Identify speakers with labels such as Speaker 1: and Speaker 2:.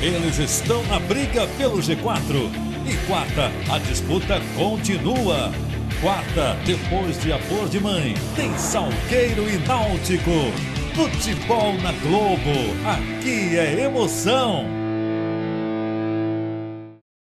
Speaker 1: Eles estão na briga pelo G4. E quarta, a disputa continua. Quarta, depois de Amor de Mãe, tem Salgueiro e Náutico. Futebol na Globo, aqui é emoção.